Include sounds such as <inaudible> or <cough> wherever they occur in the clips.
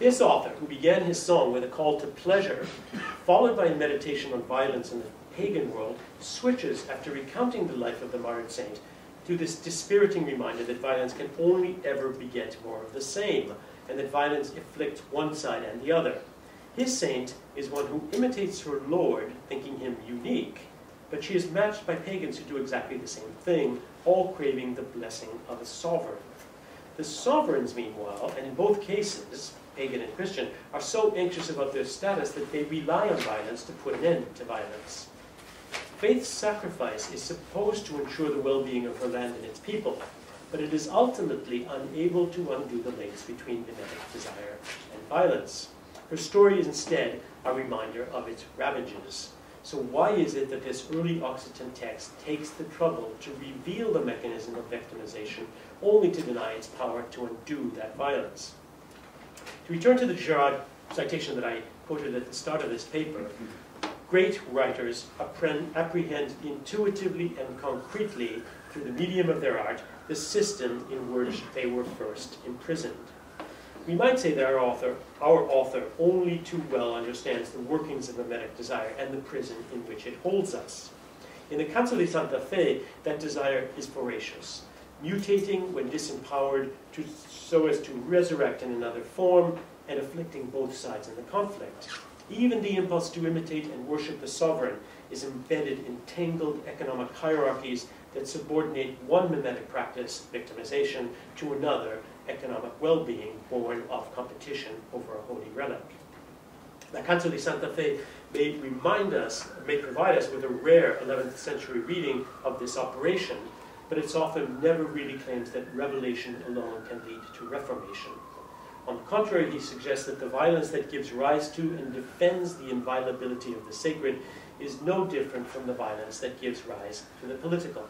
This author, who began his song with a call to pleasure, followed by a meditation on violence in the pagan world, switches after recounting the life of the martyred saint to this dispiriting reminder that violence can only ever beget more of the same, and that violence afflicts one side and the other. His saint is one who imitates her Lord, thinking him unique, but she is matched by pagans who do exactly the same thing, all craving the blessing of a sovereign. The sovereigns, meanwhile, and in both cases, pagan and Christian, are so anxious about their status that they rely on violence to put an end to violence. Faith's sacrifice is supposed to ensure the well-being of her land and its people, but it is ultimately unable to undo the links between mimetic desire and violence. Her story is instead a reminder of its ravages. So why is it that this early Occitan text takes the trouble to reveal the mechanism of victimization only to deny its power to undo that violence? Return to the Girard citation that I quoted at the start of this paper, great writers apprehend intuitively and concretely through the medium of their art the system in which they were first imprisoned. We might say that our author, our author only too well understands the workings of mimetic desire and the prison in which it holds us. In the Cançó di Santa Fe, that desire is voracious, mutating when disempowered to, so as to resurrect in another form and afflicting both sides in the conflict. Even the impulse to imitate and worship the sovereign is embedded in tangled economic hierarchies that subordinate one mimetic practice, victimization, to another, economic well-being, born of competition over a holy relic. La Cançó di Santa Fe may remind us, may provide us with a rare 11th century reading of this operation, but its author never really claims that revelation alone can lead to reformation. On the contrary, he suggests that the violence that gives rise to and defends the inviolability of the sacred is no different from the violence that gives rise to the political.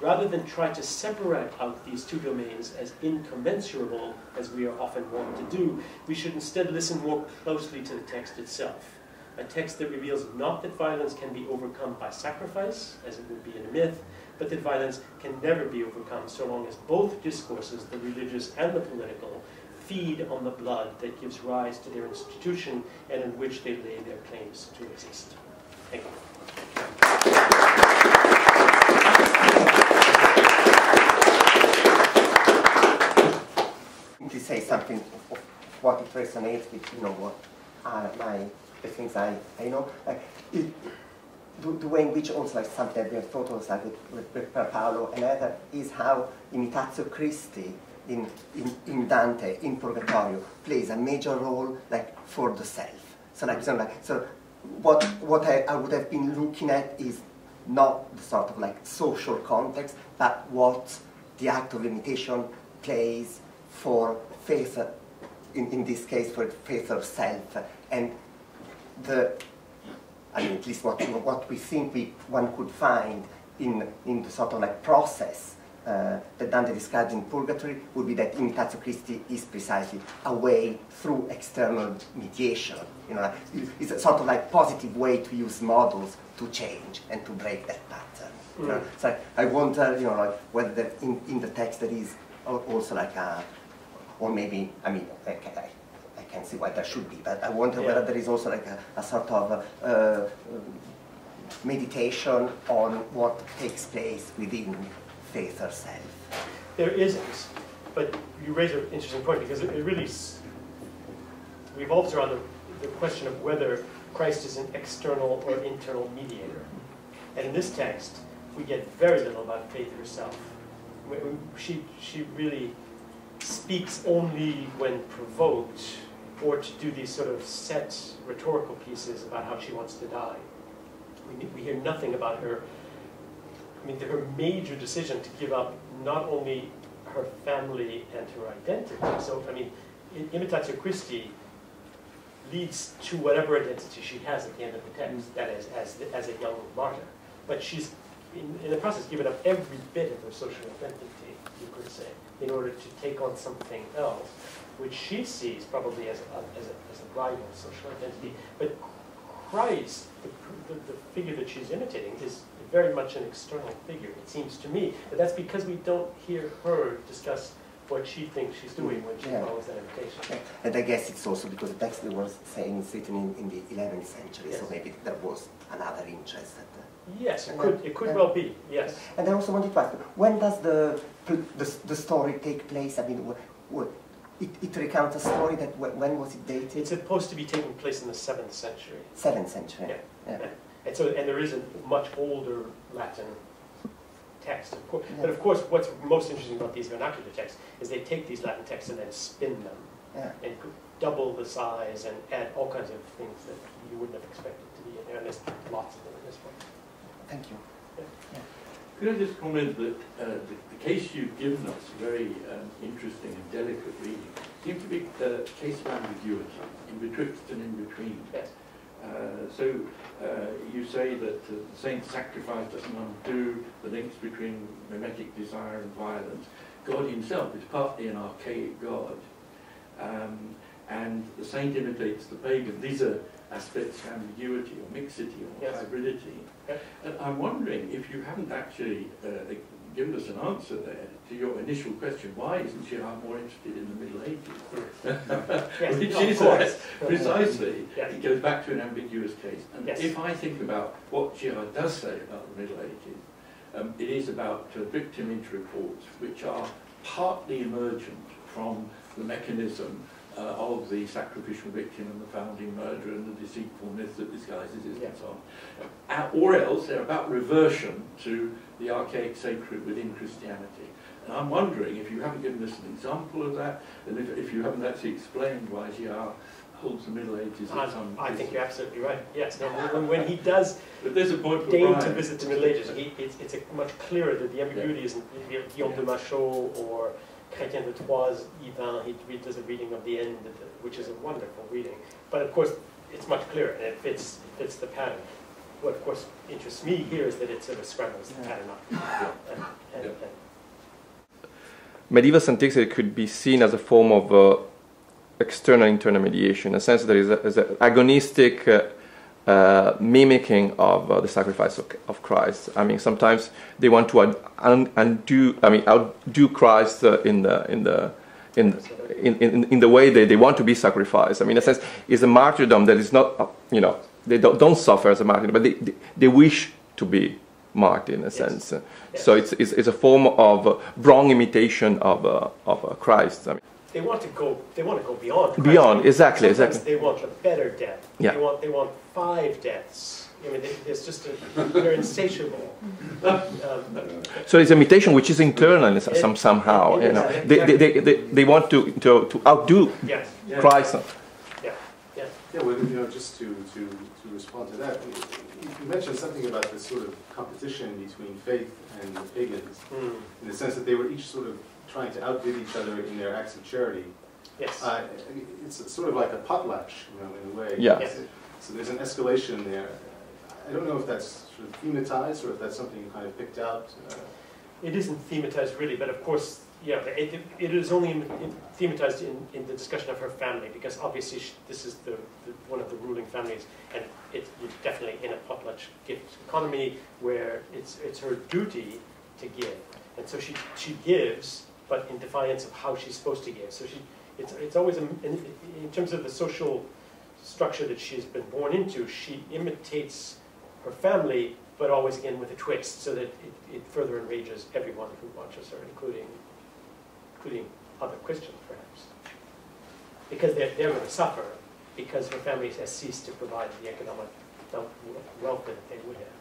Rather than try to separate out these two domains as incommensurable, as we are often wont to do, we should instead listen more closely to the text itself. A text that reveals not that violence can be overcome by sacrifice, as it would be in a myth, but that violence can never be overcome so long as both discourses, the religious and the political, feed on the blood that gives rise to their institution and in which they lay their claims to exist. Thank you. to say something what resonates with, you know, what are my, the things I, I know. Like, it, the, the, way in which also like something that we have thought also with, with, with Paolo and other is how Imitatio Christi in, in, in Dante, in Purgatorio, plays a major role like for the self. So like, so, like, so what, what I, I would have been looking at is not the sort of like social context, but what the act of imitation plays for faith, in, in this case for faith of self, and the, I mean, at least what, what we think we, one could find in, in the sort of like process uh, that Dante describes in Purgatory would be that Imitatio Christi is precisely a way through external mediation. You know, it's a sort of like positive way to use models to change and to break that pattern. Mm. You know? So I wonder, you know, like whether in, in the text there is also like a or maybe, I mean, I can see why there should be, but I wonder yeah. whether there is also like a, a sort of uh, meditation on what takes place within faith herself. There isn't, but you raise an interesting point because it, it really revolves around the, the question of whether Christ is an external or internal mediator. And in this text, we get very little about faith herself. She, she really speaks only when provoked or to do these sort of set rhetorical pieces about how she wants to die. We, we hear nothing about her, I mean, her major decision to give up not only her family and her identity. So, I mean, Imitatio Christi leads to whatever identity she has at the end of the text, mm. that is, as, as a young martyr. But she's, in, in the process, given up every bit of her social identity, you could say in order to take on something else, which she sees probably as a, as a, as a rival social identity. But Christ, the, the, the, figure that she's imitating, is very much an external figure, it seems to me. But that's because we don't hear her discuss what she thinks she's doing when she Yeah. follows that invitation. Yeah, And I guess it's also because the text were saying is written in, in the 11th century, so maybe there was another interest. At the, uh, Yes, it could, it could well be, yes. and I also wanted to ask, when does the, the, the story take place? I mean, what, it, it recounts a story that when, when was it dated? It's supposed to be taking place in the seventh century. 7th century. Yeah. Yeah. And so, and there is a much older Latin text, of course. But of course, what's most interesting about these vernacular texts is they take these Latin texts and then spin them Yeah. and double the size and add all kinds of things that you wouldn't have expected to be in there. And there's lots of them in this one. Thank you. Could I just comment that uh, the, the case you've given us, very um, interesting and delicate reading, seems to be a case of ambiguity, in betwixt and in between. Uh, so uh, you say that uh, the saint's sacrifice doesn't undo the links between mimetic desire and violence. God himself is partly an archaic God, um, and the saint imitates the pagan. These are aspects of ambiguity or mixity or Yes. hybridity. And I'm wondering if you haven't actually uh, given us an answer there to your initial question, why isn't Girard more interested in the Middle Ages? Yes, <laughs> Which is uh, precisely, Yes. it goes back to an ambiguous case. And Yes. if I think about what Girard does say about the Middle Ages, um, it is about uh, victim injury reports, which are partly emergent from the mechanism uh, of the sacrificial victim and the founding murderer and the deceitfulness that disguises it Yeah. and so on. Uh, or else they're about reversion to the archaic sacred within Christianity. And I'm wondering if you haven't given us an example of that, and if, if you haven't actually explained why Girard holds the Middle Ages I, I think you're absolutely right. Yes. No, when, when he does But there's a point deign to visit the Middle Ages, he, it's, it's a much clearer that the ambiguity isn't you know, Guillaume de Machaut or Chrétien de Troyes, Yvain, he does a reading of the end, of the, which is a wonderful reading. But of course, it's much clearer and it fits, fits the pattern. What of course interests me here is that it sort of scrambles the Yeah. pattern up. And, and, Yeah. and medieval sanctity could be seen as a form of uh, external internal mediation, in a sense that is an agonistic uh, uh, mimicking of uh, the sacrifice of, of Christ. I mean, sometimes they want to un- un- undo, I mean, outdo Christ uh, in the in the in, in, in, in the way they, they want to be sacrificed. I mean, in a sense, it's a martyrdom that is not, uh, you know, they don't, don't suffer as a martyrdom, but they, they, they wish to be martyred in a Yes. sense. Yes. So it's, it's, it's a form of uh, wrong imitation of, uh, of uh, Christ. I mean, they want to go. They want to go beyond. Christ. Beyond, exactly, Sometimes exactly. They want a better death. Yeah. They want. They want five deaths. I mean, they, there's just a, they're insatiable. Um, so it's a mutation which is internal in some, somehow. It You know, exactly. they, they, they, they, they want to, to, to outdo yes. Yeah. Christ. Yeah. Yeah. Yeah, well, you know, just to, to, to respond to that, you you mentioned something about this sort of competition between faith and the pagans, Mm. in the sense that they were each sort of trying to outbid each other in their acts of charity. Yes. Uh, it's sort of like a potlatch, you know, in a way. Yeah. Yes. So there's an escalation there. I don't know if that's sort of thematized or if that's something you kind of picked out. Uh, It isn't thematized really, but of course, yeah, it, it is only in, in, thematized in, in the discussion of her family because obviously she, this is the, the one of the ruling families, and it's definitely in a potlatch gift economy where it's it's her duty to give, and so she she gives, but in defiance of how she's supposed to give. So she it's it's always a, in, in terms of the social structure that she's been born into, she imitates her family, but always again with a twist, so that it, it further enrages everyone who watches her, including, including other Christians, perhaps. Because they're, they're going to suffer, because her family has ceased to provide the economic wealth that they would have.